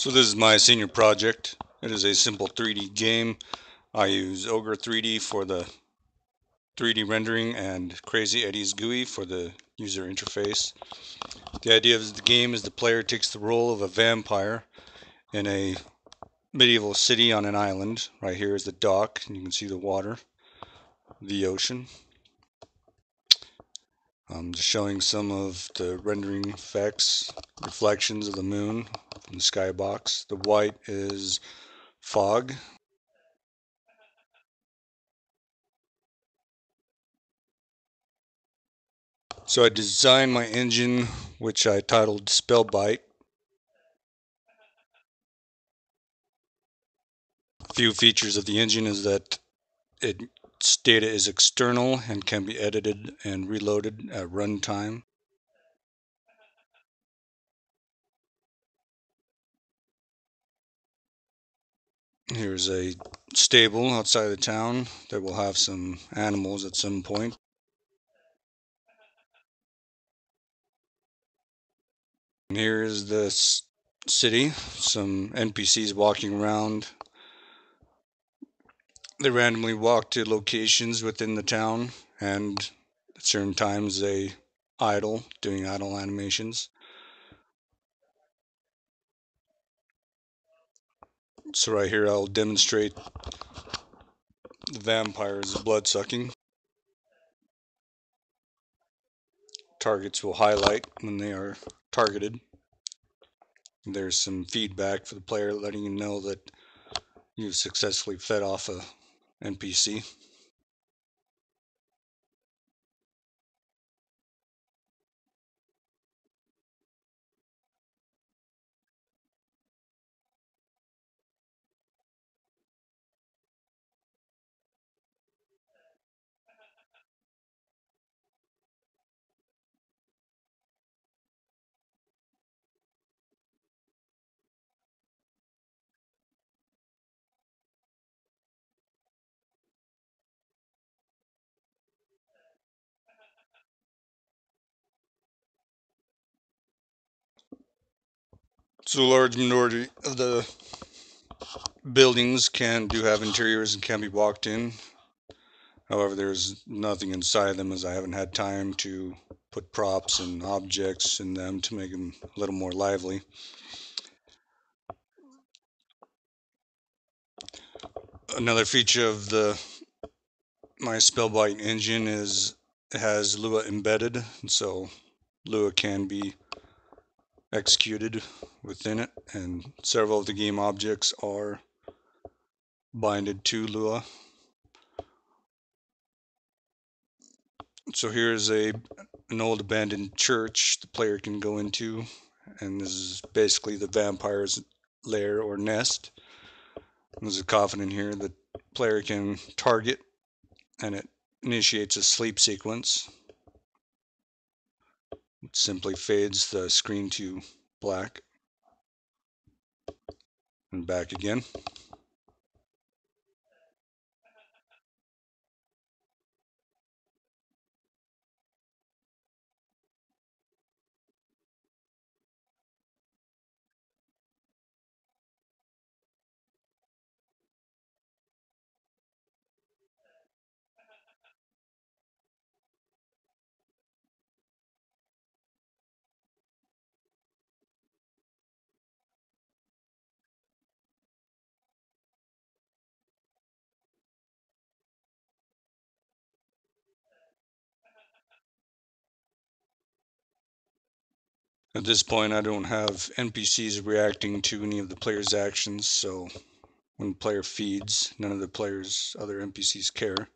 So this is my senior project. It is a simple 3D game. I use Ogre 3D for the 3D rendering and Crazy Eddie's GUI for the user interface. The idea of the game is the player takes the role of a vampire in a medieval city on an island. Right here is the dock, and you can see the water, the ocean. I'm just showing some of the rendering effects, reflections of the moon from the skybox. The white is fog. So I designed my engine, which I titled SpellByte. A few features of the engine is that it data is external and can be edited and reloaded at runtime. Here's a stable outside the town that will have some animals at some point. And here is the city, some NPCs walking around they randomly walk to locations within the town and at certain times they idle doing idle animations. So right here I'll demonstrate the vampire's blood sucking. Targets will highlight when they are targeted. There's some feedback for the player letting you know that you've successfully fed off a NPC. So a large minority of the buildings can do have interiors and can be walked in. However, there's nothing inside them as I haven't had time to put props and objects in them to make them a little more lively. Another feature of the my SpellByte engine is it has Lua embedded, so Lua can be executed within it and several of the game objects are binded to Lua. So here's a an old abandoned church the player can go into and this is basically the vampire's lair or nest. There's a coffin in here that player can target and it initiates a sleep sequence. It simply fades the screen to black and back again. At this point, I don't have NPCs reacting to any of the player's actions, so when the player feeds, none of the player's other NPCs care.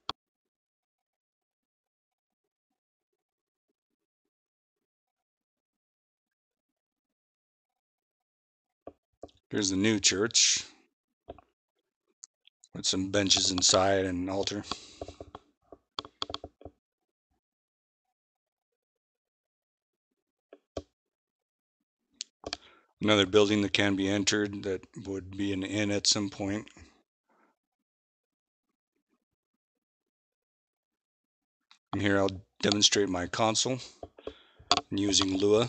Here's the new church with some benches inside and an altar. Another building that can be entered that would be an inn at some point. Here I'll demonstrate my console I'm using Lua.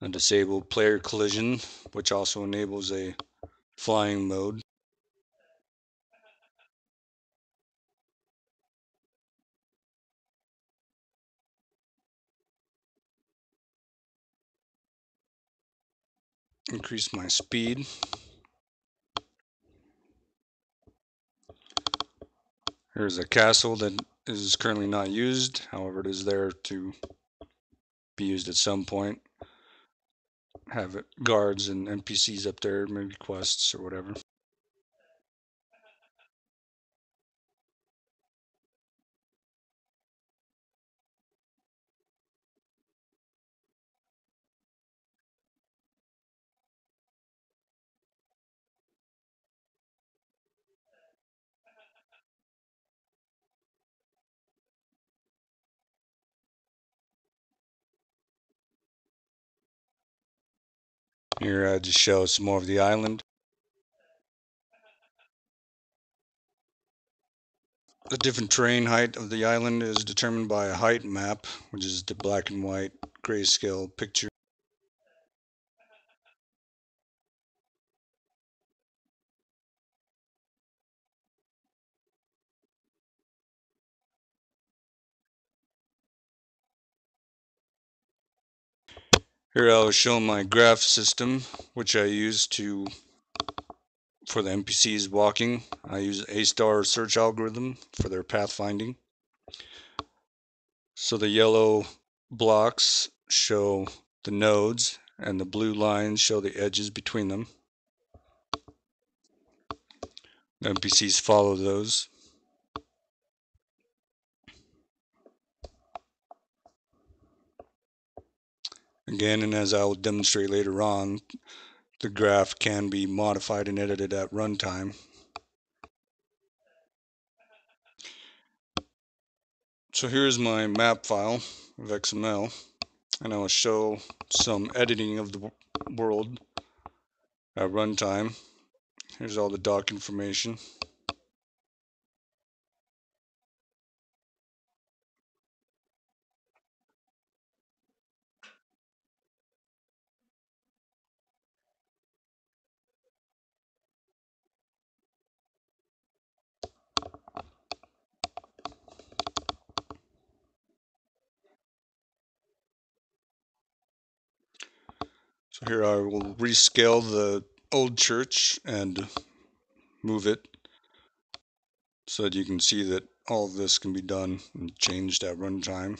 a disable player collision, which also enables a flying mode. Increase my speed. Here's a castle that is currently not used, however it is there to be used at some point. Have guards and NPCs up there, maybe quests or whatever. Here I just show some more of the island. The different terrain height of the island is determined by a height map, which is the black and white grayscale picture. Here I'll show my graph system, which I use to for the NPCs walking. I use A-star search algorithm for their pathfinding. So the yellow blocks show the nodes and the blue lines show the edges between them. The NPCs follow those. Again, and as I will demonstrate later on, the graph can be modified and edited at runtime. So here's my map file of XML, and I will show some editing of the world at runtime. Here's all the doc information. So here I will rescale the old church and move it so that you can see that all of this can be done and changed at runtime.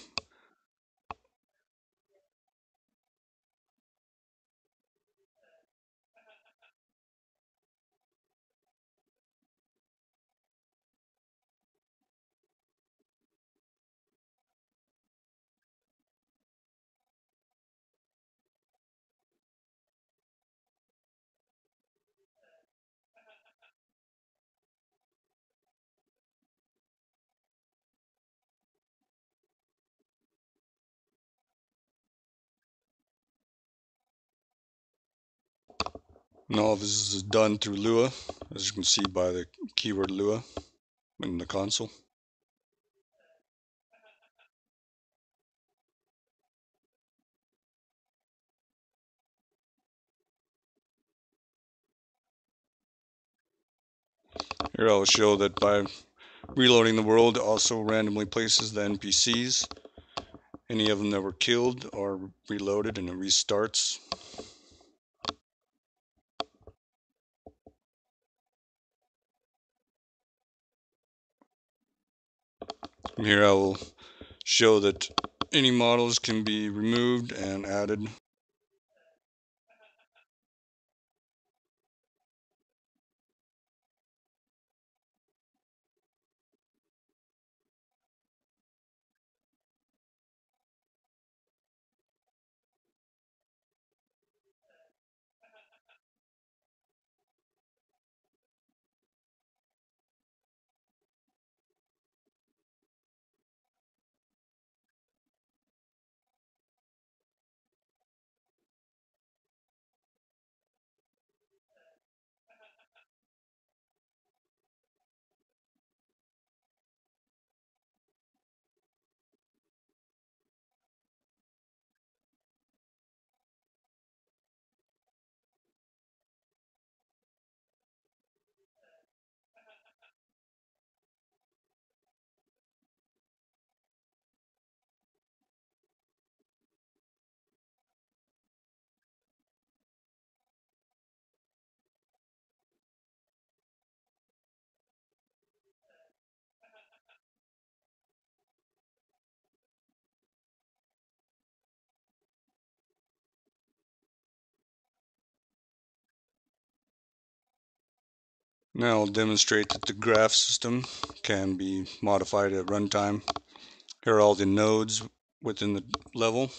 And all of this is done through Lua, as you can see by the keyword Lua in the console. Here I'll show that by reloading the world also randomly places the NPCs. Any of them that were killed are reloaded and it restarts. Here I will show that any models can be removed and added. Now I'll demonstrate that the graph system can be modified at runtime. Here are all the nodes within the level,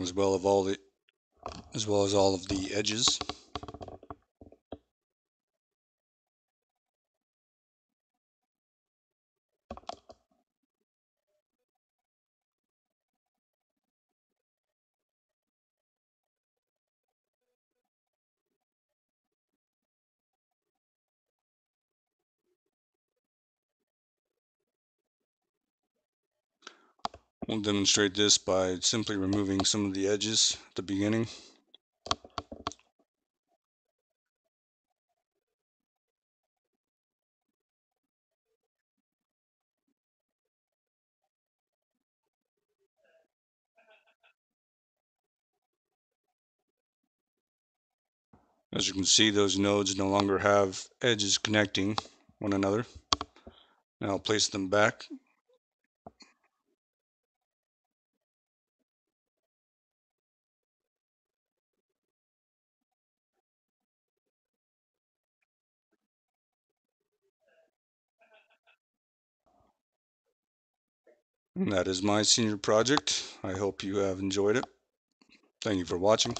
as well as all the as well as all of the edges. We'll demonstrate this by simply removing some of the edges at the beginning. As you can see, those nodes no longer have edges connecting one another. Now I'll place them back And that is my senior project. I hope you have enjoyed it. Thank you for watching.